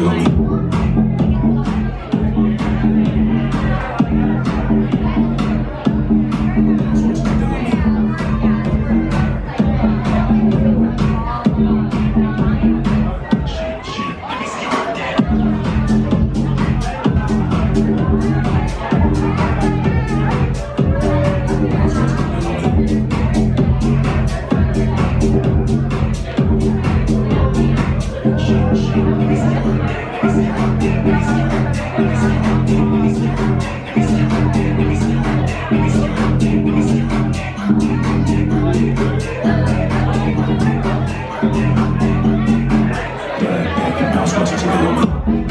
what Come on.